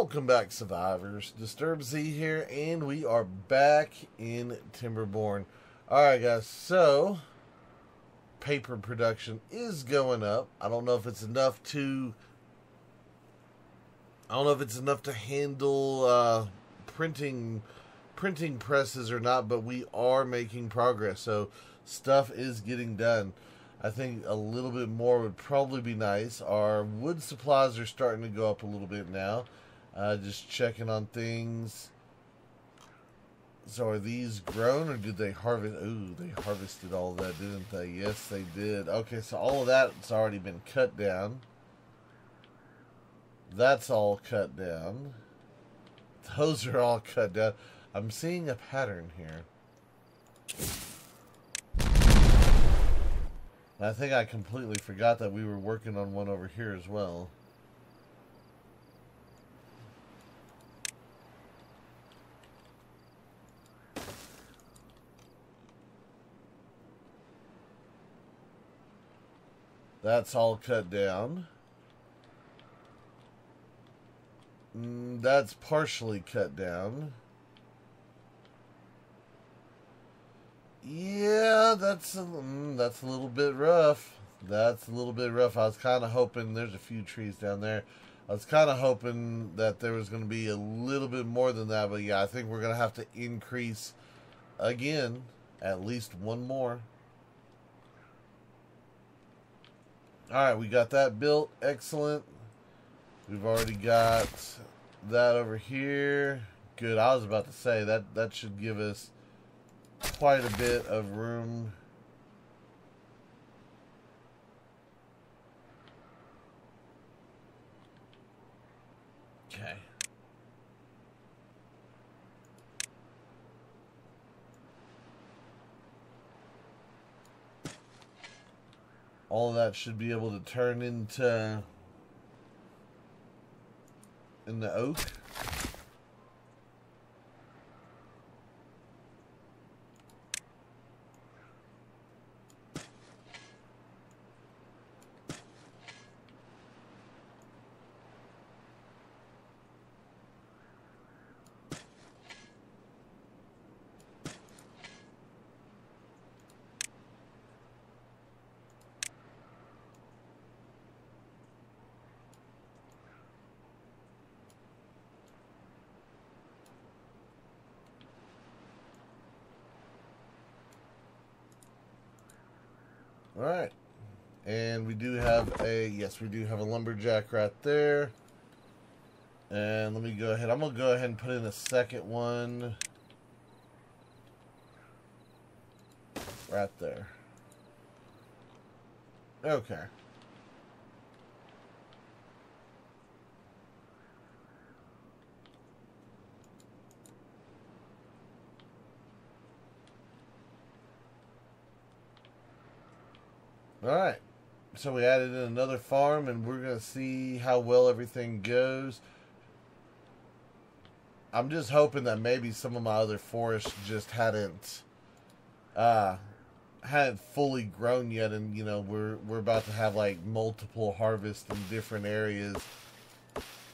Welcome back, survivors. Disturbed Z here, and we are back in Timberborn. Alright, guys, so paper production is going up. I don't know if it's enough to. I don't know if it's enough to handle uh, printing printing presses or not, but we are making progress. So stuff is getting done. I think a little bit more would probably be nice. Our wood supplies are starting to go up a little bit now. Uh, just checking on things. So are these grown or did they harvest? Ooh, they harvested all that, didn't they? Yes, they did. Okay, so all of that's already been cut down. That's all cut down. Those are all cut down. I'm seeing a pattern here. I think I completely forgot that we were working on one over here as well. That's all cut down. Mm, that's partially cut down. Yeah, that's a, mm, that's a little bit rough. That's a little bit rough. I was kind of hoping there's a few trees down there. I was kind of hoping that there was going to be a little bit more than that, but yeah, I think we're going to have to increase again at least one more. All right, we got that built. Excellent. We've already got that over here. Good. I was about to say that that should give us quite a bit of room. Okay. All that should be able to turn into in the oak. All right. And we do have a, yes, we do have a lumberjack right there. And let me go ahead. I'm going to go ahead and put in a second one. Right there. Okay. Alright. So we added in another farm and we're going to see how well everything goes. I'm just hoping that maybe some of my other forests just hadn't uh hadn't fully grown yet and you know we're we're about to have like multiple harvests in different areas.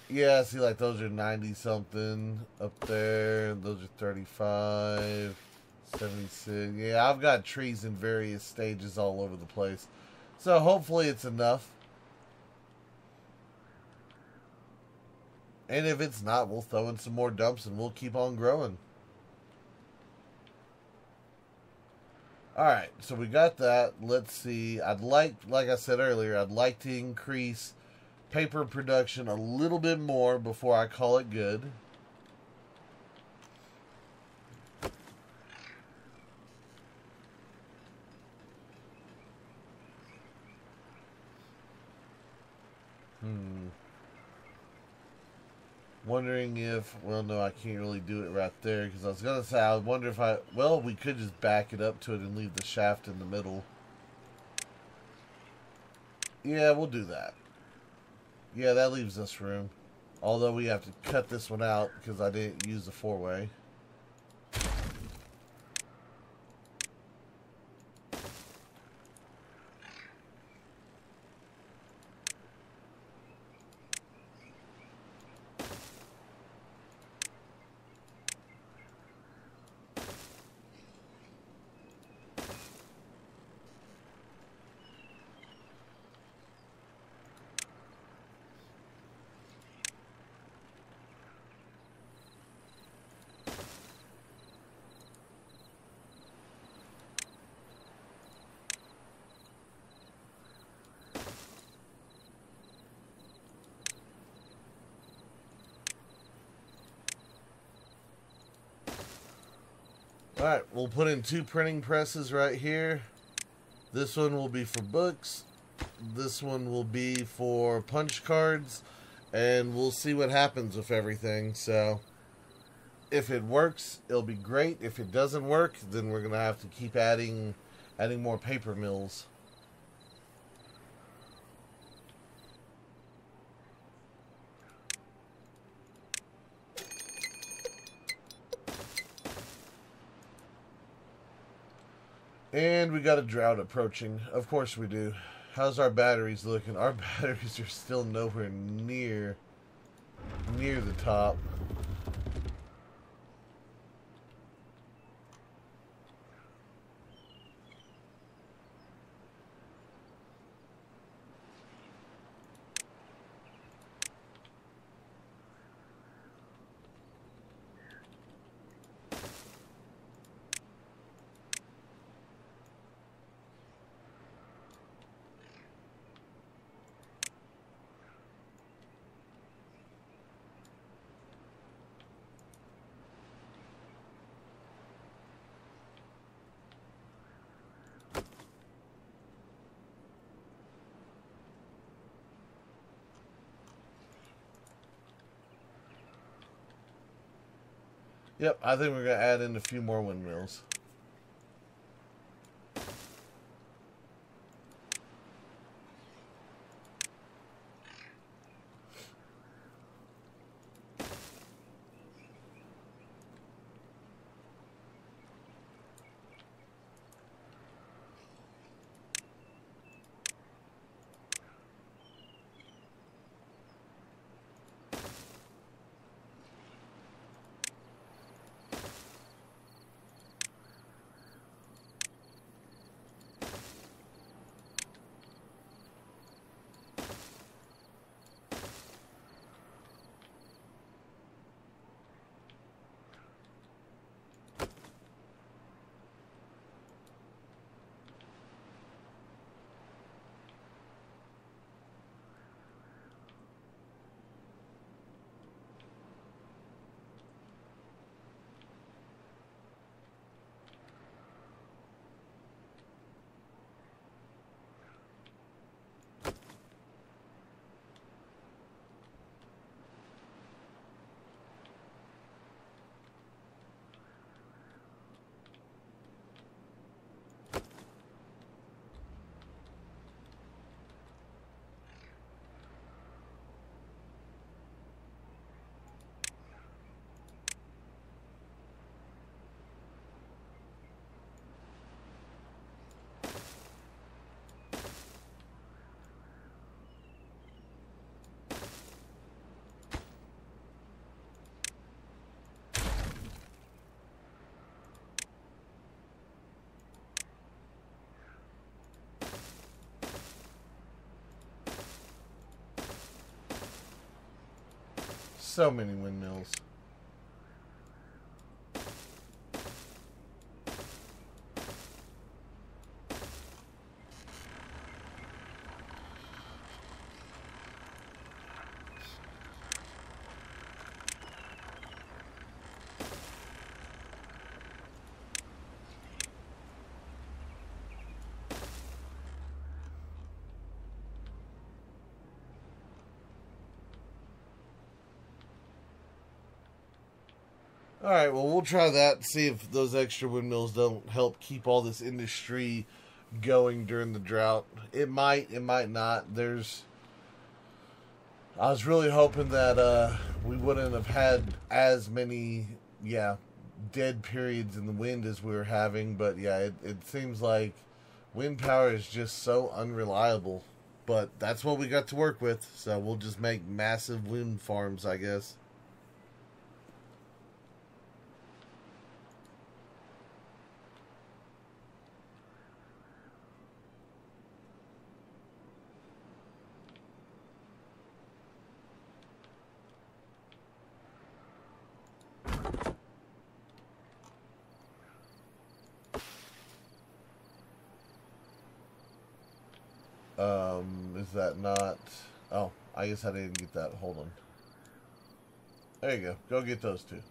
Yeah, see like those are 90 something up there. Those are 35. 76. Yeah, I've got trees in various stages all over the place. So hopefully it's enough. And if it's not, we'll throw in some more dumps and we'll keep on growing. Alright, so we got that. Let's see. I'd like, like I said earlier, I'd like to increase paper production a little bit more before I call it good. Hmm. Wondering if, well, no, I can't really do it right there because I was going to say, I wonder if I, well, we could just back it up to it and leave the shaft in the middle. Yeah, we'll do that. Yeah, that leaves us room. Although we have to cut this one out because I didn't use the four-way. Alright, we'll put in two printing presses right here. This one will be for books. This one will be for punch cards. And we'll see what happens with everything. So, if it works, it'll be great. If it doesn't work, then we're going to have to keep adding adding more paper mills. And we got a drought approaching. Of course we do. How's our batteries looking? Our batteries are still nowhere near near the top. Yep, I think we're going to add in a few more windmills. So many windmills. All right, well, we'll try that. See if those extra windmills don't help keep all this industry going during the drought. It might, it might not. There's. I was really hoping that uh, we wouldn't have had as many, yeah, dead periods in the wind as we were having. But yeah, it, it seems like wind power is just so unreliable. But that's what we got to work with. So we'll just make massive wind farms, I guess. Um, is that not... Oh, I guess I didn't get that. Hold on. There you go. Go get those two.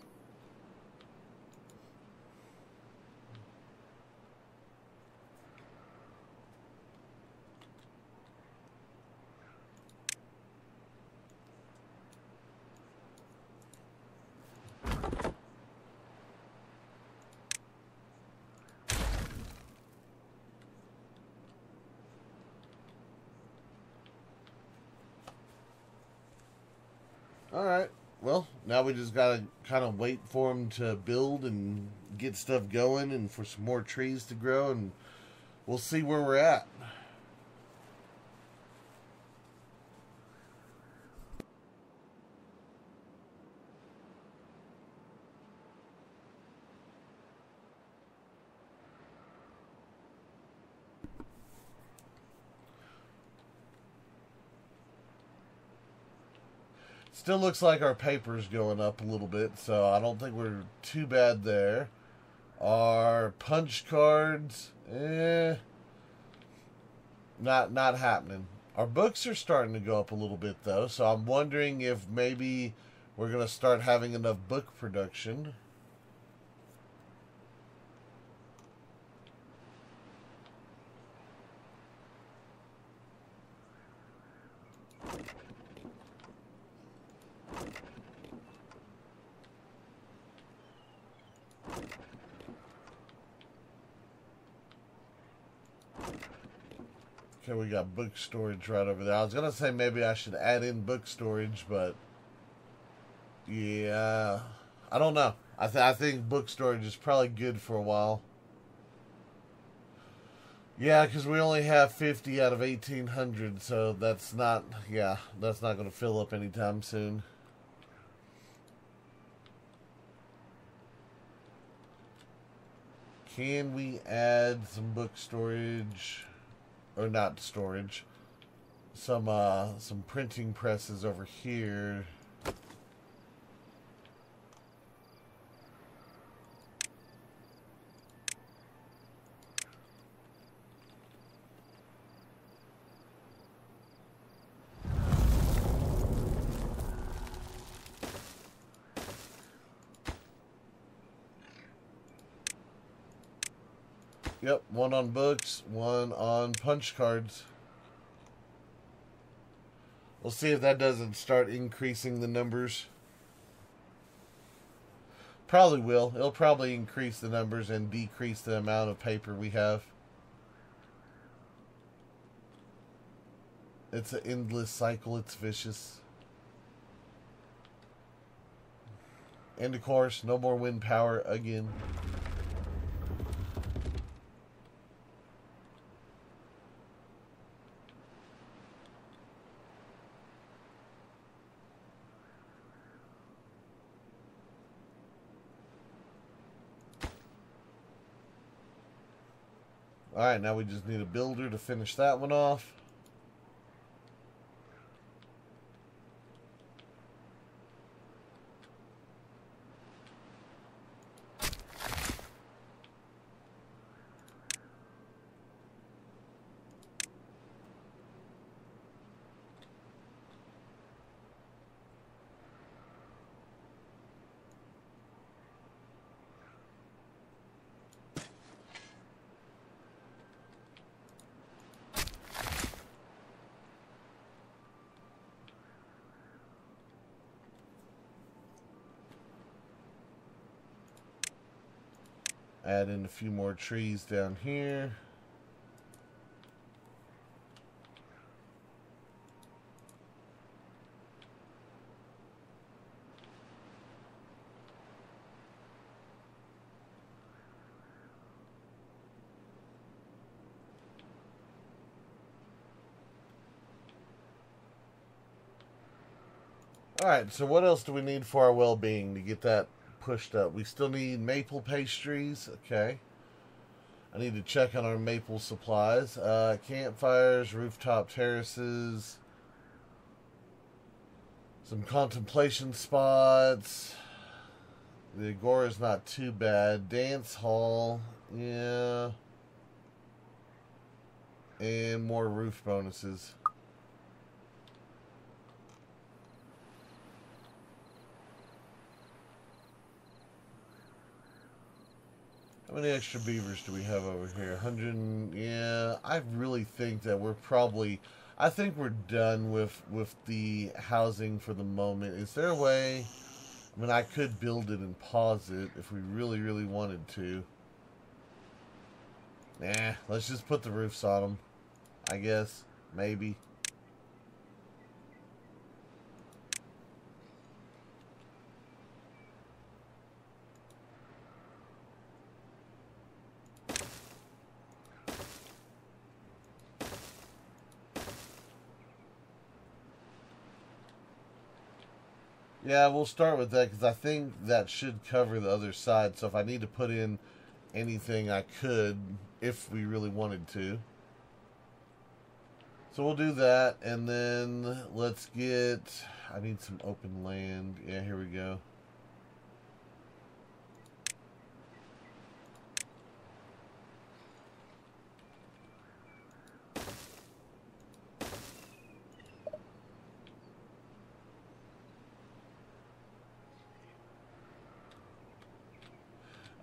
All right. Well, now we just gotta kind of wait for them to build and get stuff going, and for some more trees to grow, and we'll see where we're at. Still looks like our paper's going up a little bit, so I don't think we're too bad there. Our punch cards, eh, not not happening. Our books are starting to go up a little bit though, so I'm wondering if maybe we're gonna start having enough book production. Okay, we got book storage right over there. I was gonna say maybe I should add in book storage, but yeah, I don't know. I th- I think book storage is probably good for a while. Yeah, because we only have 50 out of 1,800, so that's not, yeah, that's not going to fill up anytime soon. Can we add some book storage? Or not storage, some uh, some printing presses over here. Yep, one on books, one on punch cards. We'll see if that doesn't start increasing the numbers. Probably will. It'll probably increase the numbers and decrease the amount of paper we have. It's an endless cycle. It's vicious. And of course, no more wind power again. Alright, now we just need a builder to finish that one off. Add in a few more trees down here. Alright, so what else do we need for our well-being to get that pushed up. We still need maple pastries. Okay. I need to check on our maple supplies. Uh, campfires, rooftop terraces, some contemplation spots. The Agora is not too bad. Dance hall, yeah. And more roof bonuses. How many extra beavers do we have over here? 100. Yeah, I really think that we're probably. I think we're done with with the housing for the moment. Is there a way? I mean, I could build it and pause it if we really, really wanted to. Nah, let's just put the roofs on them. I guess. Maybe. Yeah, we'll start with that because I think that should cover the other side. So if I need to put in anything, I could if we really wanted to. So we'll do that, and then let's get. I need some open land. Yeah, here we go.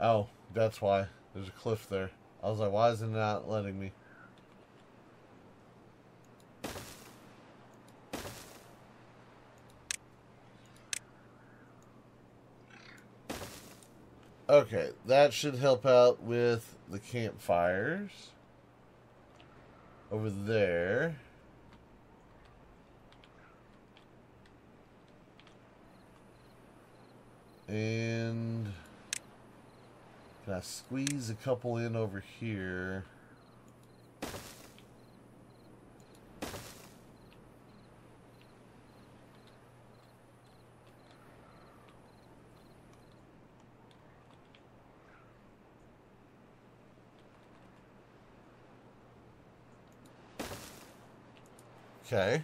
Oh, that's why. There's a cliff there. I was like, why is it not letting me? Okay, that should help out with the campfires. Over there. And can I squeeze a couple in over here? Okay.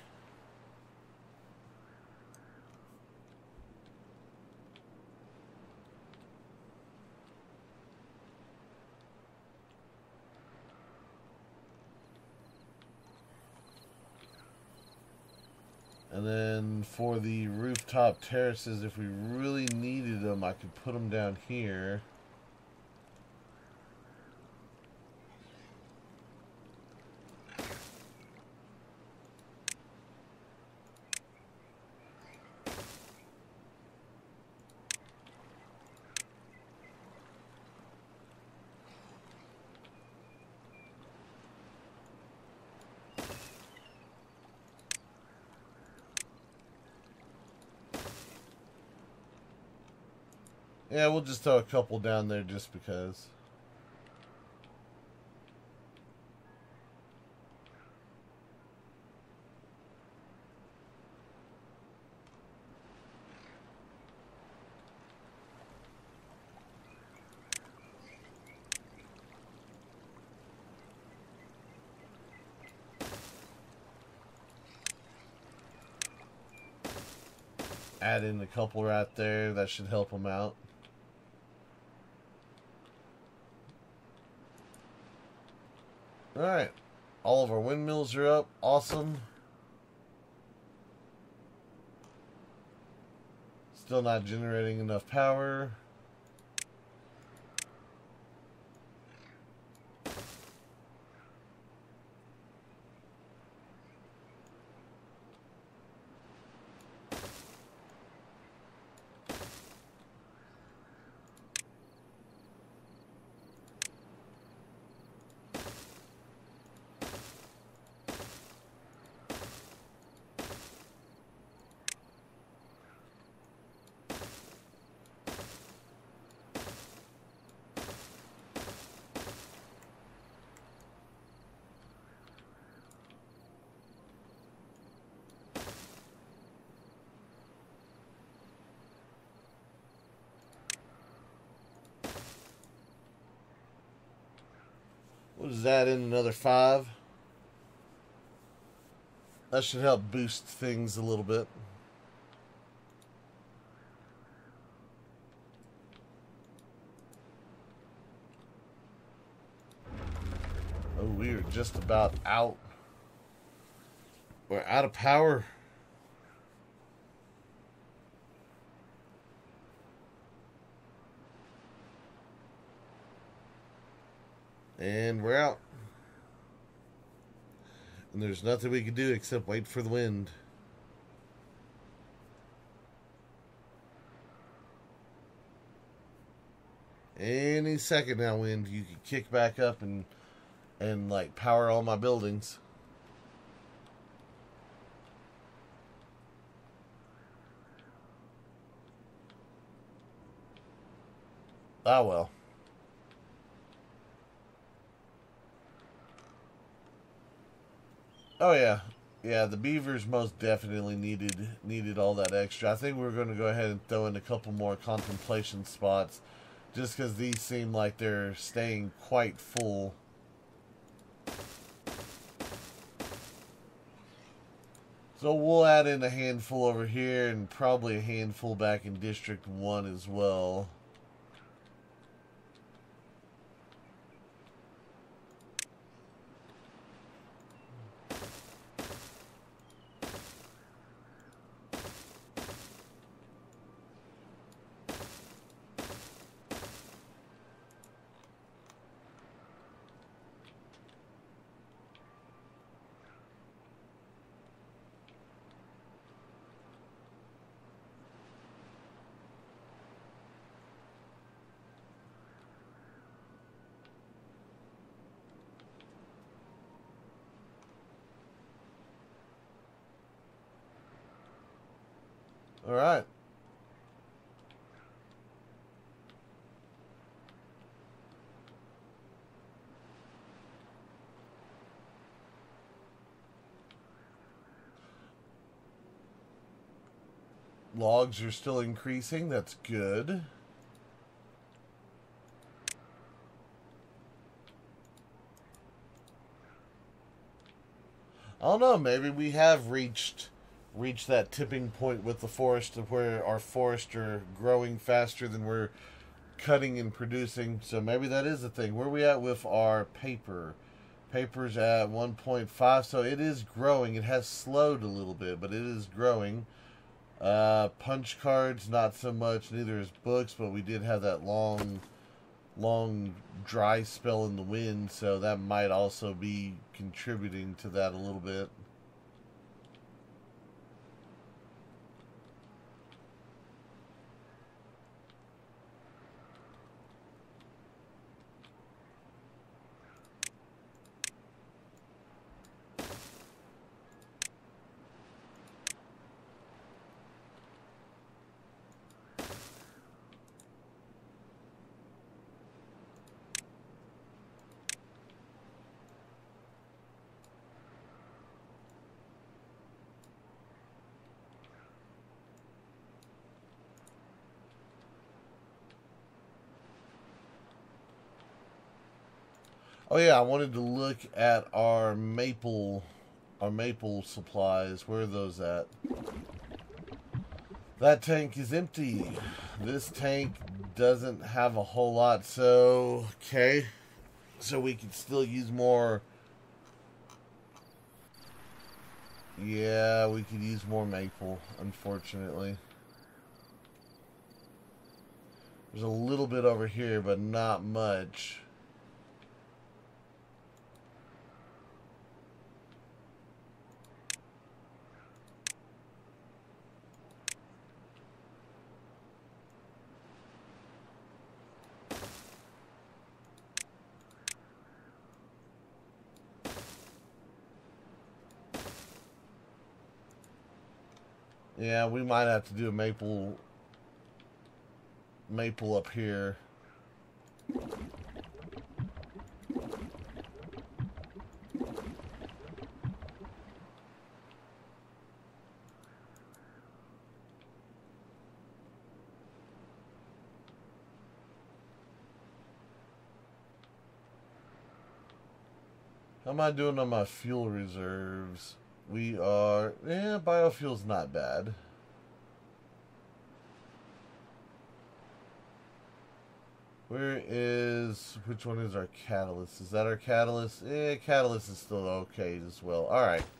And then for the rooftop terraces, if we really needed them, I could put them down here. Yeah, we'll just throw a couple down there just because. Add in a couple right there. That should help them out. Alright. All of our windmills are up. Awesome. Still not generating enough power. What is that in another five? That should help boost things a little bit. Oh, we are just about out. We're out of power. And we're out. And there's nothing we can do except wait for the wind. Any second now, wind, you can kick back up and and like power all my buildings. Ah well. Oh yeah, Yeah, the beavers most definitely needed needed all that extra. I think we're going to go ahead and throw in a couple more contemplation spots, just because these seem like they're staying quite full. So we'll add in a handful over here and probably a handful back in District 1 as well. All right. Logs are still increasing. That's good. I don't know. Maybe we have reached reach that tipping point with the forest where our forests are growing faster than we're cutting and producing. So maybe that is the thing. Where are we at with our paper? Paper's at 1.5, so it is growing. It has slowed a little bit, but it is growing. Uh, punch cards, not so much. Neither is books, but we did have that long, long dry spell in the wind, so that might also be contributing to that a little bit. Oh yeah, I wanted to look at our maple, our maple supplies. Where are those at? That tank is empty. This tank doesn't have a whole lot, so okay. So we can still use more. Yeah, we could use more maple, unfortunately. There's a little bit over here, but not much. Yeah, we might have to do a maple maple up here. How am I doing on my fuel reserves? We are, yeah, biofuel's not bad. Where is, which one is our catalyst? Is that our catalyst? Eh, catalyst is still okay as well. Alright. Yeah,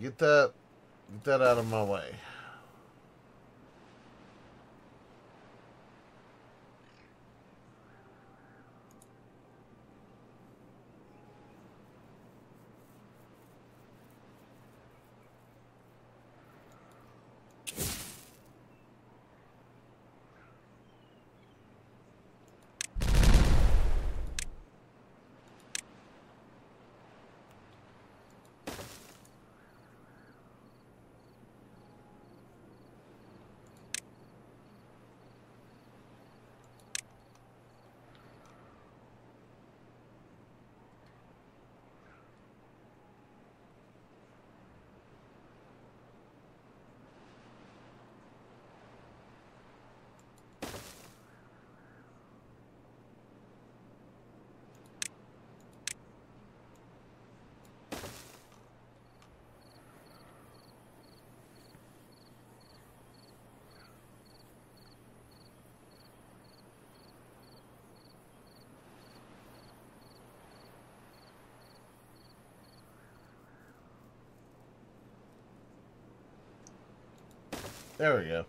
get that get that out of my way. There we go.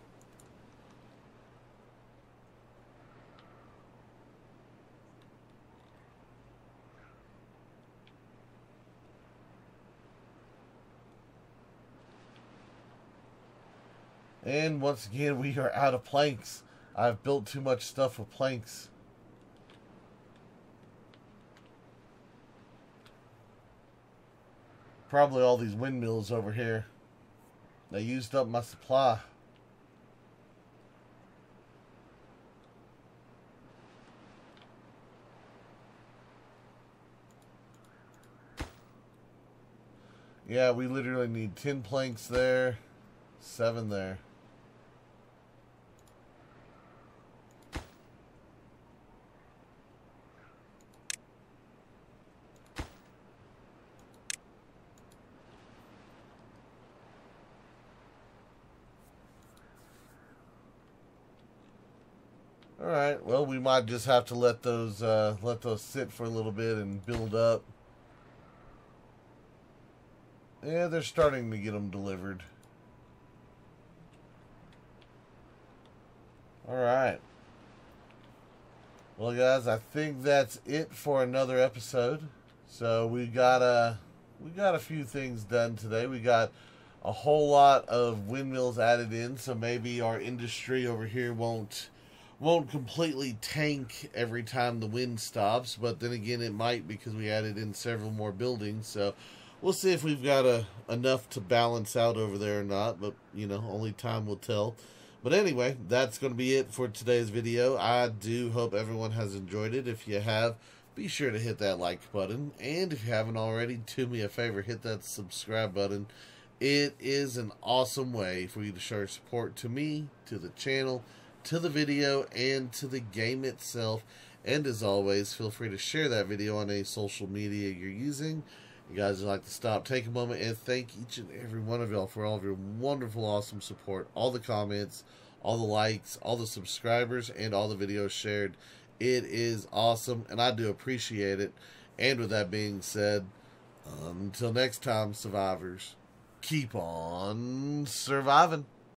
And once again, we are out of planks. I've built too much stuff with planks. Probably all these windmills over here. They used up my supply. Yeah, we literally need 10 planks there, 7 there. All right. Well, we might just have to let those uh, let those sit for a little bit and build up. Yeah, they're starting to get them delivered. All right. Well, guys, I think that's it for another episode. So we got a we got a few things done today. We got a whole lot of windmills added in, so maybe our industry over here won't won't completely tank every time the wind stops, but then again, it might because we added in several more buildings. So we'll see if we've got a, enough to balance out over there or not, but you know, only time will tell. But anyway, that's going to be it for today's video. I do hope everyone has enjoyed it. If you have, be sure to hit that like button. And if you haven't already, do me a favor, hit that subscribe button. It is an awesome way for you to show your support to me, to the channel, to the video and to the game itself. And as always, feel free to share that video on any social media you're using. You guys would like to stop, take a moment, and thank each and every one of y'all for all of your wonderful, awesome support. All the comments, all the likes, all the subscribers, and all the videos shared. It is awesome, and I do appreciate it. And with that being said, until next time, survivors, keep on surviving.